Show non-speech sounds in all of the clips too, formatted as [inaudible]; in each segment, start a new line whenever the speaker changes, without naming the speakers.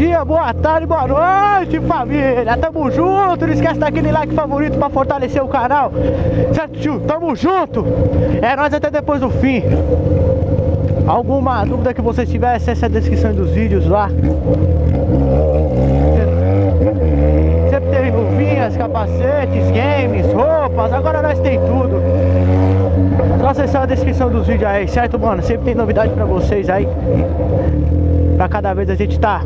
dia, boa tarde, boa noite, família. Tamo junto. Não esquece daquele like favorito pra fortalecer o canal. Certo, tio? Tamo junto. É nóis até depois do fim. Alguma dúvida que vocês tiverem, acesse a descrição dos vídeos lá. Sempre tem luvinhas, capacetes, games, roupas. Agora nós tem tudo. Só acessar a descrição dos vídeos aí, certo, mano? Sempre tem novidade pra vocês aí. Pra cada vez a gente tá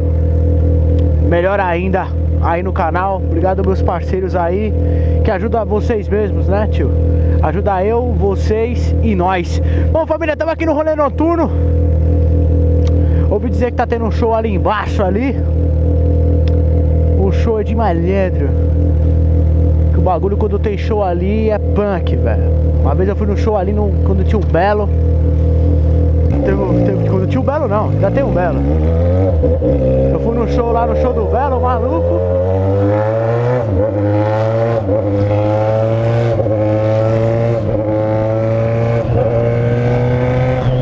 melhor ainda aí no canal. Obrigado meus parceiros aí que ajudam vocês mesmos, né, tio? Ajuda eu, vocês e nós. Bom, família, estamos aqui no rolê noturno. Ouvi dizer que tá tendo um show ali embaixo ali. O show é de malandro. Que o bagulho quando tem show ali é punk, velho. Uma vez eu fui no show ali no, quando tinha um belo. Teve, teve, quando tinha um belo não, já tem um belo. Eu fui no show lá no show do belo, maluco.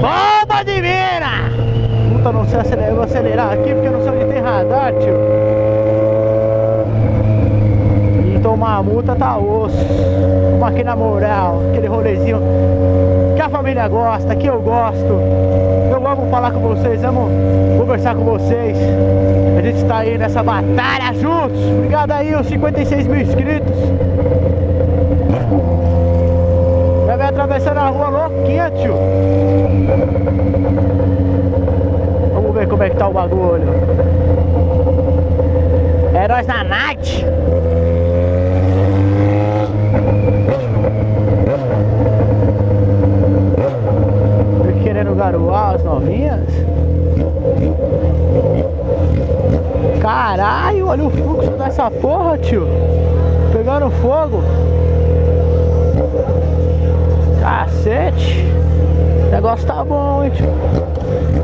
Bomba de mina! Puta, não sei acelerar, eu vou acelerar aqui porque eu não sei onde tem radar, tio. E tomar a multa tá osso. Vamos aqui na moral, aquele rolezinho que a família gosta, que eu gosto. Falar com vocês, amo conversar com vocês. A gente está aí nessa batalha juntos. Obrigado aí, os 56 mil inscritos. Já vem atravessando a rua louquinha, tio. Vamos ver como é que tá o bagulho. Heróis na night. Novinhas? Caralho, olha o fluxo dessa porra, tio. Pegando fogo. Cacete. O negócio tá bom, hein, tio.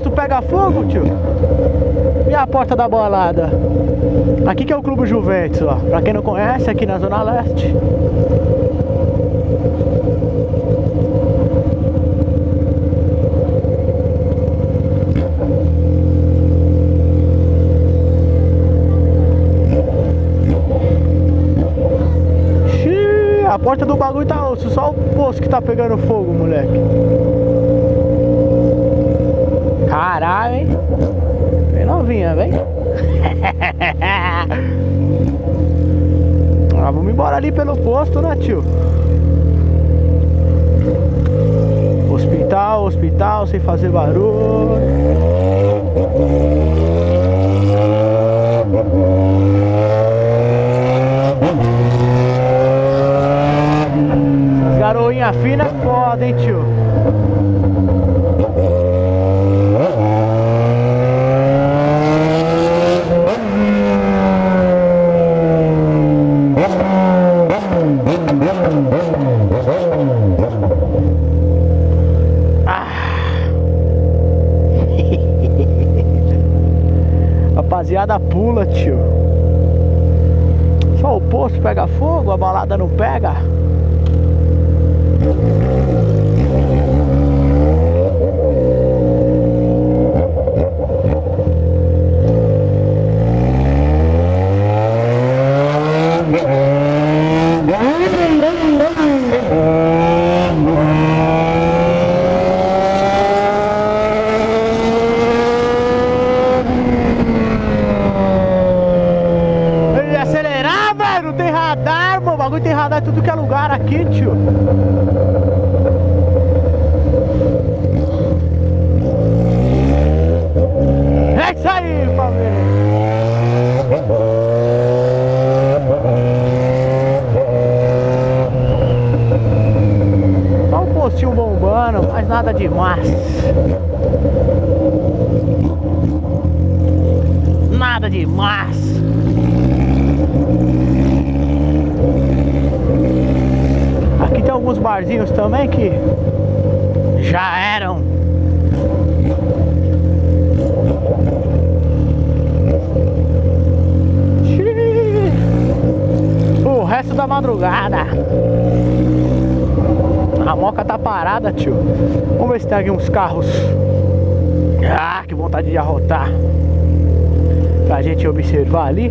Posto pega fogo, tio? E a porta da balada? Aqui que é o Clube Juventus, ó. Pra quem não conhece, aqui na Zona Leste. Xiii, a porta do bagulho tá osso, só o poço que tá pegando fogo, moleque. Caralho, hein? Vem novinha, vem. [laughs] ah, vamos embora ali pelo posto, né, tio? Hospital, hospital, sem fazer barulho. Rapaziada pula, tio. Só o posto pega fogo, a balada não pega. Ele ia acelerar, velho, não tem radar, mano. O bagulho tem radar em tudo que é lugar aqui, tio. É isso aí, família. Só um postinho bombando, mas nada demais. Nada demais. Aqui tem alguns barzinhos também que já eram. O resto da madrugada. A moca tá parada, tio. Vamos ver se tem aqui uns carros. Ah, que vontade de arrotar. Pra gente observar ali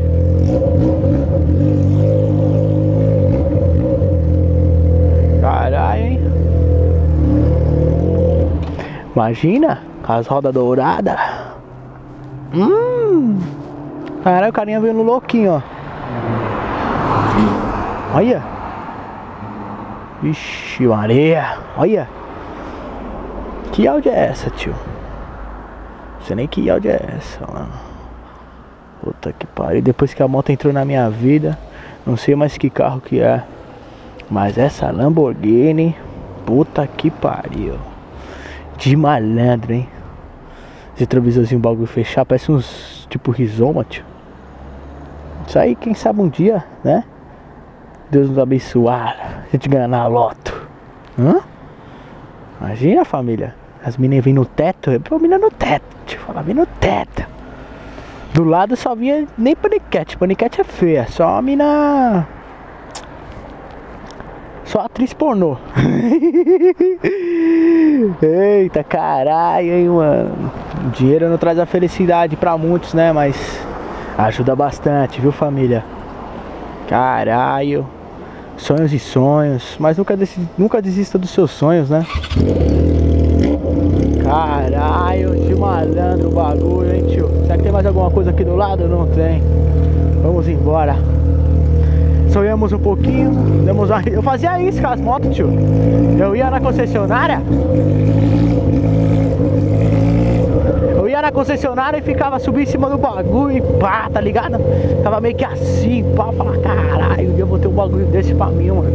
Imagina, as rodas douradas. Hum! Caralho, o carinha veio no louquinho, ó. Olha! Vixe, Maria! Olha! Que áudio é essa, tio? Não sei nem que áudio é essa, mano. Puta que pariu. Depois que a moto entrou na minha vida, não sei mais que carro que é. Mas essa Lamborghini, puta que pariu. De malandro, hein? Esse retrovisorzinho bagulho fechar, parece uns tipo rizoma, tio. Isso aí, quem sabe um dia, né? Deus nos abençoar, a gente ganhar na loto. Hã? Imagina, família. As meninas vêm no teto, eu mina no teto, tio. Fala, vem no teto. Do lado só vinha nem paniquete, paniquete é feia, só a mina só atriz pornô. [laughs] Eita caralho, hein, mano. Dinheiro não traz a felicidade pra muitos, né? Mas ajuda bastante, viu, família? Caralho. Sonhos e sonhos. Mas nunca, nunca desista dos seus sonhos, né? Caralho, de malandro o bagulho, hein, tio? Será que tem mais alguma coisa aqui do lado? Não tem. Vamos embora sonhamos um pouquinho, demos uma... eu fazia isso com as motos, tio. Eu ia na concessionária, eu ia na concessionária e ficava subindo em cima do bagulho e pá, tá ligado? Ficava meio que assim, pá, falar, caralho, eu vou ter um bagulho desse pra mim, mano.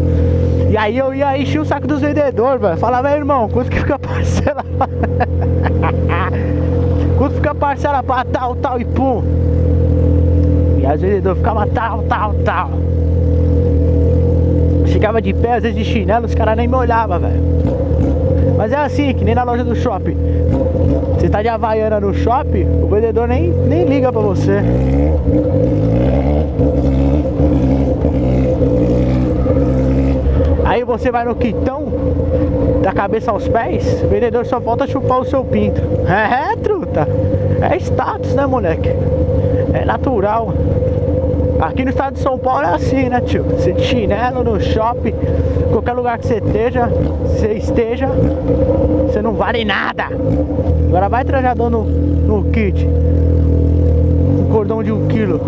E aí eu ia encher o saco dos vendedores, velho. Falava, irmão, quanto que fica parcela? [laughs] quanto fica parcela pra tal, tal e pum. E às vezes eu ficava tal, tal, tal. Ficava de pé, às vezes de chinelo, os caras nem me olhavam, velho. Mas é assim, que nem na loja do shopping. Você tá de Havaiana no shopping, o vendedor nem, nem liga pra você. Aí você vai no quitão, da cabeça aos pés, o vendedor só falta chupar o seu pinto. É, truta. É status, né, moleque? É natural. Aqui no estado de São Paulo é assim, né, tio? Você de chinelo no shopping, qualquer lugar que você esteja, você esteja, você não vale nada. Agora vai trajador no, no kit. Um cordão de um quilo.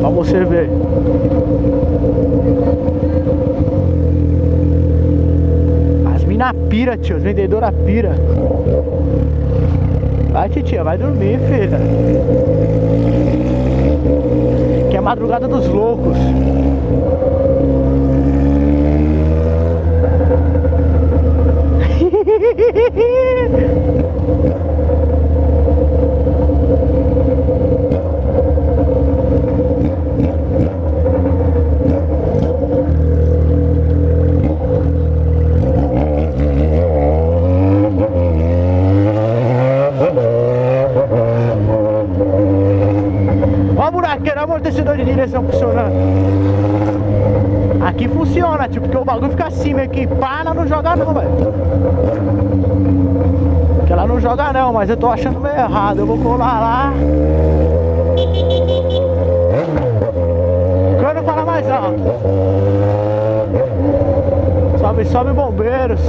Pra você ver. As mina pira, tio. As vendedora pira. Vai, titia, vai dormir, filha madrugada dos loucos. [laughs] de direção funcionando. Aqui funciona, tipo, porque o bagulho fica assim, meio que ela não joga não, velho. Que ela não joga não, mas eu tô achando meio errado. Eu vou colar lá. Quando fala mais alto. Sobe, sobe bombeiros.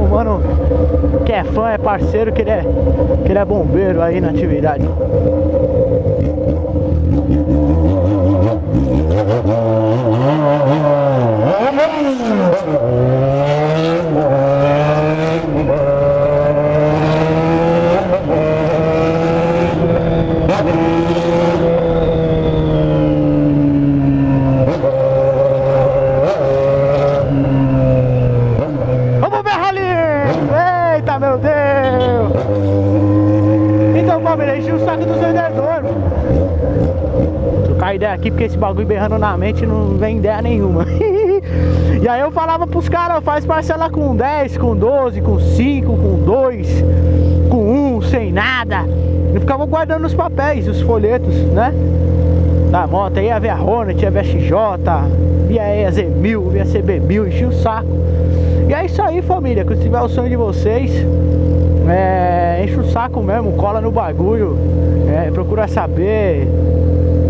O mano que é fã, é parceiro, que ele é, que ele é bombeiro aí na atividade. Oh, my God. Aqui porque esse bagulho berrando na mente não vem ideia nenhuma. [laughs] e aí eu falava pros caras, faz parcela com 10, com 12, com 5, com 2, com 1, sem nada. Eu ficava guardando os papéis, os folhetos, né? Da moto, ia ver a Hornet, ia ver a XJ, ia a Z1000, ia a CB1000, enchia o saco. E é isso aí, família. Quando tiver o sonho de vocês, é, enche o saco mesmo, cola no bagulho, é, procura saber,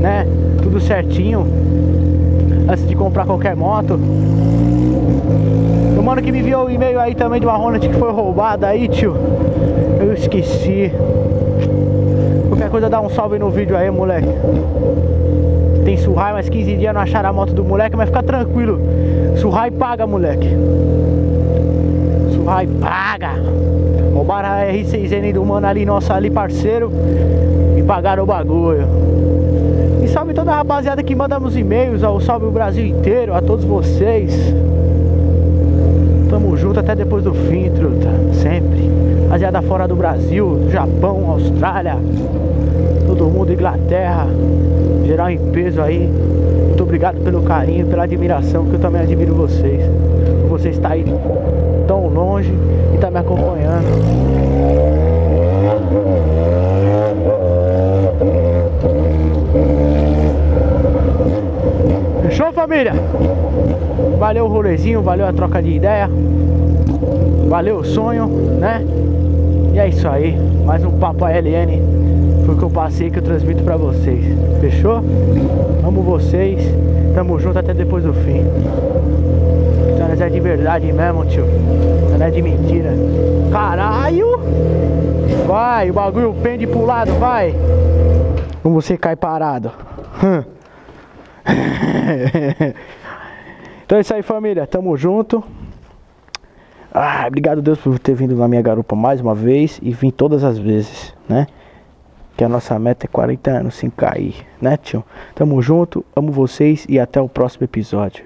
né? Tudo certinho antes de comprar qualquer moto. O mano que me viu o e-mail aí também de uma Hornet que foi roubada aí, tio. Eu esqueci. Qualquer coisa dá um salve no vídeo aí, moleque. Tem Surrai, mas 15 dias não acharam a moto do moleque, mas fica tranquilo. Surrai paga, moleque. Surrai paga. Roubaram a R6N do mano ali, nosso ali parceiro. E pagaram o bagulho. Toda a rapaziada que manda nos e-mails, ó, salve o Brasil inteiro, a todos vocês. Tamo junto até depois do fim, truta. Sempre. Rapaziada fora do Brasil, do Japão, Austrália, todo mundo, Inglaterra, geral em peso aí. Muito obrigado pelo carinho, pela admiração, que eu também admiro vocês. Você está aí tão longe e está me acompanhando. Família? Valeu o rolezinho, valeu a troca de ideia. Valeu o sonho, né? E é isso aí, mais um Papo ALN Foi o que eu passei que eu transmito pra vocês. Fechou? Amo vocês. Tamo junto até depois do fim. Então é de verdade mesmo, tio. Não é de mentira. Caralho! Vai, o bagulho pende pro lado, vai. Como você cai parado [laughs] Então é isso aí família, tamo junto ah, obrigado Deus por ter vindo na minha garupa mais uma vez e vim todas as vezes, né? Que a nossa meta é 40 anos sem cair, né, tio? Tamo junto, amo vocês e até o próximo episódio.